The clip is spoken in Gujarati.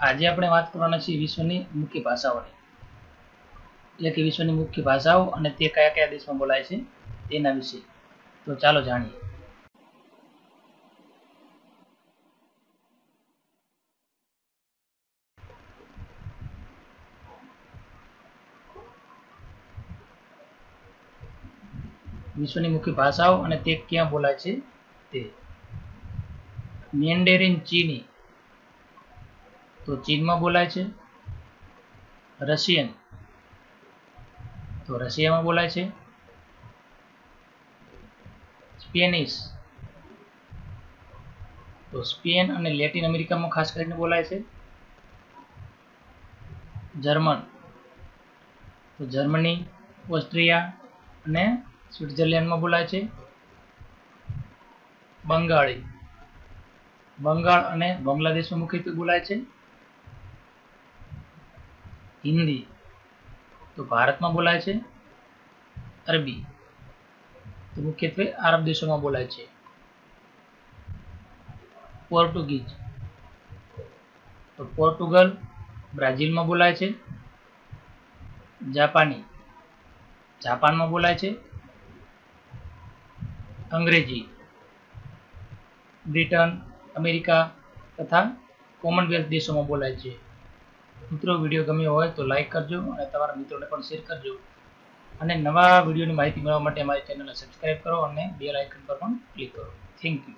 આજે આપણે વાત કરવાના છીએ વિશ્વની મુખ્ય ભાષાઓની. એટલે કે વિશ્વની મુખ્ય ભાષાઓ અને તે કયા કયા દેશમાં બોલાય છે, તેના વિશે. તો ચાલો જાણીએ. વિશ્વની મુખ્ય ભાષાઓ અને તે ક્યાં બોલાય છે, તે. મેન્ડેરિન ચીની. તો ચીનમાં બોલાય છે. રશિયન. તો રશિયામાં બોલાય છે. સ્પેનિશ. તો સ્પેન અને લેટિન અમેરિકામાં ખાસ કરીને બોલાય છે. જર્મન. તો જર્મની, ઓસ્ટ્રિયા અને સ્વિટ્ઝરલેન્ડમાં બોલાય છે. બંગાળી. બંગાળ અને બાંગ્લાદેશમાં મુખ્યત્વે બોલાય છે. હિન્દી તો ભારતમાં બોલાય છે, અરબી તો મુખ્યત્વે આરબ દેશોમાં બોલાય છે. પોર્ટુગીઝ તો પોર્ટુગલ, બ્રાઝિલમાં બોલાય છે. જાપાની, જાપાનમાં બોલાય છે. અંગ્રેજી, બ્રિટન, અમેરિકા તથા કોમનવેલ્થ દેશોમાં બોલાય છે. મિત્રો વીડિયો ગમ્યો હોય તો લાઈક કરજો અને તમારા મિત્રોને પણ શેર કરજો. અને નવા વિડીયોની માહિતી મેળવવા માટે અમારી ચેનલને સબસ્ક્રાઈબ કરો અને બેલ આઇકન પર પણ ક્લિક કરો. Thank you